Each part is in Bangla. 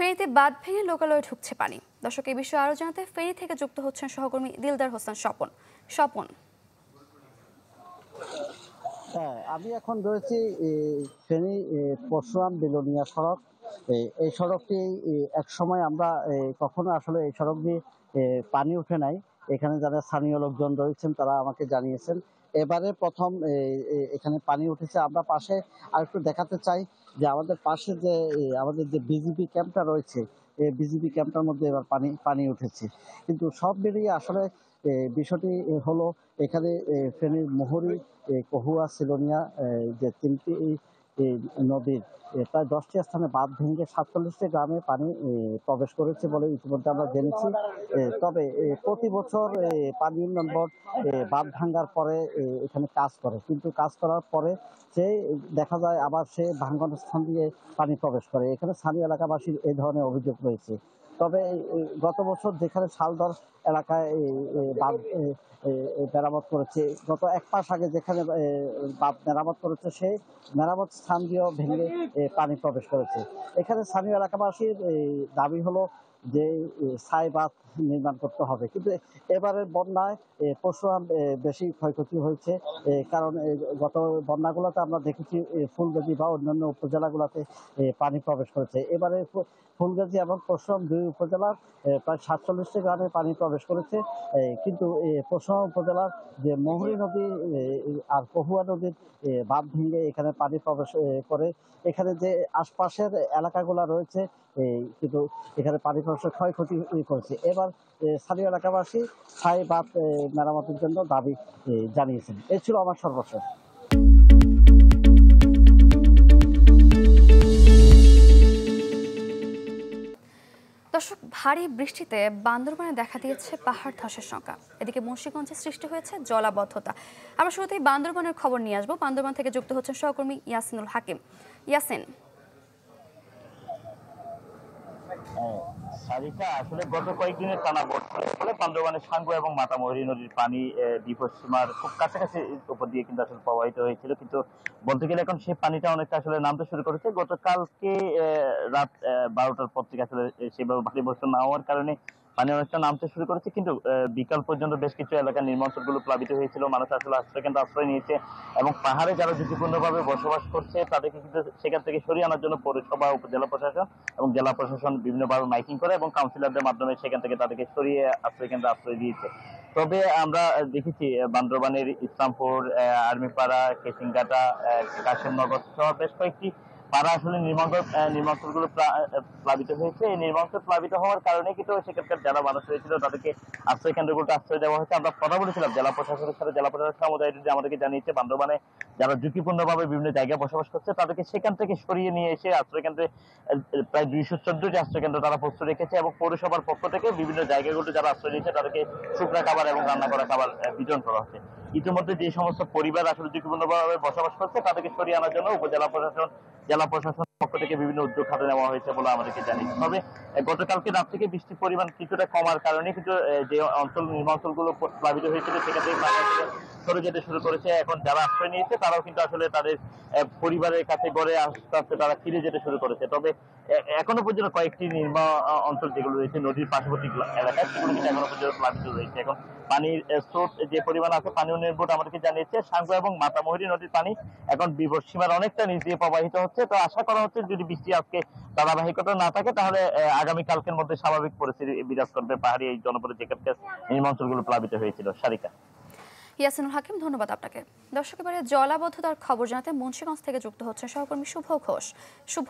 ফেনীতে বাঁধ ভেঙে লোকালয়ে ঢুকছে পানি। দর্শক এই বিষয়ে আরও জানাতে ফেনী থেকে যুক্ত হচ্ছেন সহকর্মী দিলদার হোসেন স্বপন। স্বপন। হ্যাঁ আমি এখন রয়েছি ফেনী পরশুরাম, বিলোনিয়া সড়ক। এই সড়কটি এক সময় আমরা কখনো আসলে এই সড়ক দিয়ে পানি উঠে নাই। এখানে যারা স্থানীয় লোকজন রয়েছেন, তারা আমাকে জানিয়েছেন এবারে প্রথম এখানে পানি উঠেছে। আমরা পাশে আর একটু দেখাতে চাই যে আমাদের পাশে যে আমাদের যে বিজেপি ক্যাম্পটা রয়েছে বিজিবি ক্যাম্পটার মধ্যে এবার পানি পানি উঠেছে। কিন্তু সব মিলিয়ে আসলে বিষয়টি হলো এখানে ফেনীর মোহরি কহুয়া, সিলোনিয়া যে তিনটি নদীর প্রায় দশটি স্থানে বাঁধ ভেঙে সাতচল্লিশটি গ্রামে পানি প্রবেশ করেছে বলে ইতিমধ্যে আমরা জেনেছি। তবে প্রতি বছর পানি উন্নয়ন বোর্ড বাঁধ ভাঙ্গার পরে এখানে কাজ করে। কিন্তু কাজ করার পরে সে, দেখা যায় আবার সে ভাঙ্গন স্থান দিয়ে পানি প্রবেশ করে। এখানে স্থানীয় এলাকাবাসীর এই ধরনের অভিযোগ রয়েছে। তবে গত বছর যেখানে শালদর এলাকায় বাঁধ মেরামত করেছে, গত এক মাস আগে যেখানে বাঁধ মেরামত করেছে সেই মেরামত স্থান দিয়েও ভেঙে পানি প্রবেশ করেছে। এখানে স্থানীয় এলাকাবাসীর দাবি হলো যে বাঁধ নির্মাণ করতে হবে। কিন্তু এবারের বন্যায় এ, বেশি ক্ষয়ক্ষতি হয়েছে। কারণ গত বন্যাগুলোতে আমরা দেখেছি ফুলগাজী বা অন্যান্য উপজেলাগুলোতে পানি প্রবেশ করেছে। এবারে ফুলগাজী এবং পরশুরাম দুই উপজেলার প্রায় সাতচল্লিশটি গ্রামে পানি প্রবেশ করেছে। কিন্তু পরশুরাম উপজেলার যে মহুরী নদী আর কহুয়া নদীর বাঁধ ভেঙে এখানে পানি প্রবেশ করে। এখানে যে আশপাশের এলাকাগুলো রয়েছে কিন্তু এখানে পানি প্রবেশের ক্ষয়ক্ষতি করেছে। এবার স্থানীয় এলাকাবাসী বাঁধ এ, মেরামতের জন্য দাবি জানিয়েছেন। এই ছিল আমার সর্বশেষ। দর্শক ভারী বৃষ্টিতে বান্দরবানে দেখা দিয়েছে পাহাড় ধসের সংখ্যা। এদিকে মুন্সিগঞ্জে সৃষ্টি হয়েছে জলাবদ্ধতা। আমরা শুরুতেই বান্দরবানের খবর নিয়ে আসব। বান্দরবান থেকে যুক্ত হচ্ছেন সহকর্মী ইয়াসিনুল হাকিম। ইয়াসিন। সারিকা আসলে গত কয়েকদিনের টানা বর্ষার ফলে সাঙ্গু এবং মাতামহরী নদীর পানি বিপদসীমার খুব কাছাকাছি উপর দিয়ে কিন্তু আসলে প্রবাহিত হয়েছিল। কিন্তু বলতে গেলে এখন সেই পানিটা অনেকটা আসলে নামতে শুরু করেছে। গতকালকে রাত বারোটার পর থেকে আসলে সেভাবে ভারী বর্ষণ না হওয়ার কারণে পানি অনেকটা নামতে শুরু করেছে, কিন্তু বিকাল পর্যন্ত বেশ কিছু এলাকার নির্মাঞ্চলগুলো প্লাবিত হয়েছিল। মানুষ আসলে আশ্রয় কেন্দ্র আশ্রয় নিয়েছে এবং পাহাড়ে যারা ঝুঁকিপূর্ণভাবে বসবাস করছে, তাদেরকে কিন্তু সেখান থেকে সরিয়ে আনার জন্য পৌরসভা, উপজেলা প্রশাসন এবং জেলা প্রশাসন বিভিন্নভাবে মাইকিং করে এবং কাউন্সিলরদের মাধ্যমে সেখান থেকে তাদেরকে সরিয়ে আশ্রয় কেন্দ্রে আশ্রয় দিয়েছে। তবে আমরা দেখেছি বান্দরবানের ইসলামপুর আর্মিপাড়া কেসিংঘাটা কাশিমনগর সহ বেশ কয়েকটি পাড়া আসলে নির্মাণ নির্মাণগুলো প্লাবিত হয়েছে। এই নির্মাণস্থল প্লাবিত হওয়ার কারণে কিন্তু সেখানকার যারা মানুষ হয়েছিল তাদেরকে আশ্রয় কেন্দ্রগুলোতে আশ্রয় দেওয়া হয়েছে। আমরা কথা বলেছিলাম জেলা প্রশাসনের সাথে জেলা প্রশাসন সমুদায় যদি আমাদেরকে জানিয়েছে, বান্দরবানে যারা ঝুঁকিপূর্ণভাবে বিভিন্ন জায়গায় বসবাস করছে, তাদেরকে সেখান থেকে সরিয়ে নিয়ে এসে আশ্রয় কেন্দ্রে প্রায় দুইশো চোদ্দটি আশ্রয় কেন্দ্র তারা প্রস্তুত রেখেছে এবং পৌরসভার পক্ষ থেকে বিভিন্ন জায়গাগুলোতে যারা আশ্রয় নিয়েছে, তাদেরকে শুকনা খাবার এবং রান্না করা খাবার বিতরণ করা হচ্ছে। ইতিমধ্যে যে সমস্ত পরিবার আসলে ঝুঁকিপূর্ণভাবে বসবাস করছে, তাদেরকে সরিয়ে আনার জন্য উপজেলা প্রশাসন জেলা প্রশাসন পক্ষ থেকে বিভিন্ন উদ্যোগ হাতে নেওয়া হয়েছে বলে আমাদেরকে জানিয়েছে। তবে গতকালকে রাত থেকে বৃষ্টির পরিমাণ কিছুটা কমার কারণে কিন্তু যে অঞ্চল নির্মাঞ্চলগুলো প্লাবিত হয়েছিল সেখান থেকে সরে যেতে শুরু করেছে। এখন যারা আশ্রয় নিয়েছে, তারাও কিন্তু আসলে তাদের পরিবারের কাছে গড়ে আস্তে আস্তে তারা ফিরে যেতে শুরু করেছে। তবে এখনও পর্যন্ত কয়েকটি নির্মা অঞ্চল যেগুলো রয়েছে, নদীর পার্শ্ববর্তী এলাকায়, সেগুলো কিন্তু এখনও পর্যন্ত প্লাবিত রয়েছে। এখন পানির স্রোত যে পরিমাণ আছে পানি উন্নয়ন বোর্ড আমাদেরকে জানিয়েছে, সাঙ্গু এবং মাতামহরি নদীর পানি এখন বিপদ সীমার অনেকটা নিচ দিয়ে প্রবাহিত হচ্ছে। তো আশা করা হচ্ছে যদি বৃষ্টি আজকে ধারাবাহিকতা না থাকে, তাহলে আগামী কালকের মধ্যে স্বাভাবিক পরিস্থিতি বিরাজ করবে পাহাড়ি এই জনপদের যেখানকার অঞ্চলগুলো প্লাবিত হয়েছিল। সারিকা। ইয়াসিনুল হাকিম, ধন্যবাদ আপনাকে। দর্শক, এবারে জলাবদ্ধতার খবর জানাতে মুন্সিগঞ্জ থেকে যুক্ত হচ্ছে সহকর্মী শুভ ঘোষ। শুভ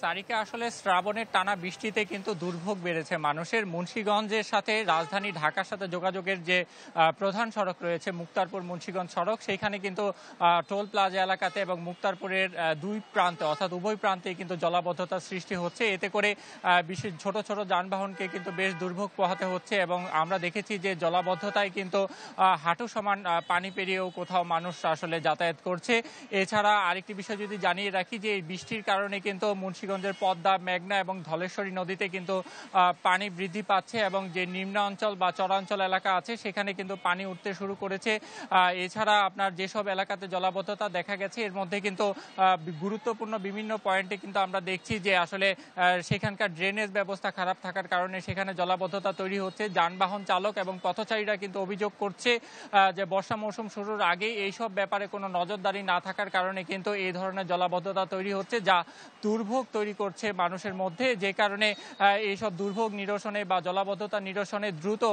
সারিকা, আসলে শ্রাবণের টানা বৃষ্টিতে কিন্তু দুর্ভোগ বেড়েছে মানুষের। মুন্সীগঞ্জের সাথে রাজধানী ঢাকার সাথে যোগাযোগের যে প্রধান সড়ক রয়েছে, মুক্তারপুর মুন্সীগঞ্জ সড়ক, সেইখানে কিন্তু টোল প্লাজা এলাকাতে এবং মুক্তারপুরের দুই প্রান্তে, অর্থাৎ উভয় প্রান্তেই কিন্তু জলাবদ্ধতার সৃষ্টি হচ্ছে। এতে করে বিশেষ ছোট ছোট যানবাহনকে কিন্তু বেশ দুর্ভোগ পোহাতে হচ্ছে এবং আমরা দেখেছি যে, জলাবদ্ধতায় কিন্তু হাঁটু সমান পানি পেরিয়েও কোথাও মানুষ আসলে যাতায়াত করছে। এছাড়া আরেকটি বিষয় যদি জানিয়ে রাখি যে, এই বৃষ্টির কারণে কিন্তু মুন্সিগঞ্জের পদ্মা, মেঘনা এবং ধলেশ্বরী নদীতে কিন্তু পানি বৃদ্ধি পাচ্ছে এবং যে নিম্ন অঞ্চল বা চরাঞ্চল এলাকা আছে, সেখানে কিন্তু পানি উঠতে শুরু করেছে। এছাড়া আপনার যেসব এলাকাতে জলাবদ্ধতা দেখা গেছে, এর মধ্যে কিন্তু গুরুত্বপূর্ণ বিভিন্ন পয়েন্টে কিন্তু আমরা দেখছি যে আসলে সেখানকার ড্রেনেজ ব্যবস্থা খারাপ থাকার কারণে সেখানে জলাবদ্ধতা তৈরি হচ্ছে। যানবাহন চালক এবং পথচারীরা কিন্তু অভিযোগ করছে যে বর্ষা মৌসুম শুরুর আগে এইসব ব্যাপারে কোনো নজরদারি না থাকার কারণে কিন্তু এই ধরনের জলাবদ্ধতা তৈরি হচ্ছে, যা দুর্ভোগ তৈরি করছে মানুষের মধ্যে, যে কারণে এইসব দুর্ভোগ নিরসনে বা জলাবদ্ধতা নিরসনে দ্রুত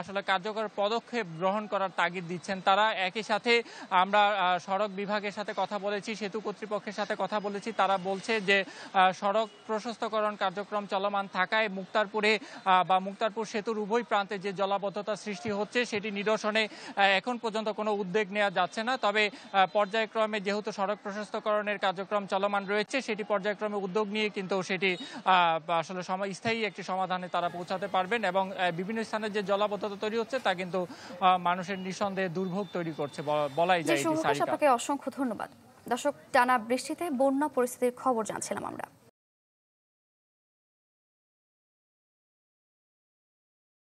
আসলে কার্যকর পদক্ষেপ গ্রহণ করার তাগিদ দিচ্ছেন তারা। একই সাথে আমরা সড়ক বিভাগের সাথে কথা বলেছি, সেতু কর্তৃপক্ষের সাথে কথা বলেছি। তারা বলছে যে সড়ক প্রশস্তকরণ কার্যক্রম চলমান থাকায় মুক্তারপুরে বা মুক্তারপুর সেতুর উভয় প্রান্তে যে জলাবদ্ধতা সৃষ্টি হচ্ছে, সেটি নিরসনে এখন পর্যন্ত কোনো উদ্যোগ নেওয়া যাচ্ছে না। তবে পর্যায়ক্রমে যেহেতু সড়ক প্রশস্তকরণের কার্যক্রম চলমান রয়েছে, সেটি পর্যায়ক্রমে উদ্যোগ নিয়ে কিন্তু সেটি আসলে সময় স্থায়ী একটি সমাধানে তারা পৌঁছাতে পারবেন এবং বিভিন্ন স্থানে যে জলাবদ্ধতা তৈরি হচ্ছে তা কিন্তু আহ, মানুষের নিঃসন্দেহে দুর্ভোগ তৈরি করছে বলাই যায় আপনাকে অসংখ্য ধন্যবাদ। দর্শক টানা বৃষ্টিতে বন্যা পরিস্থিতির খবর জানছিলাম আমরা।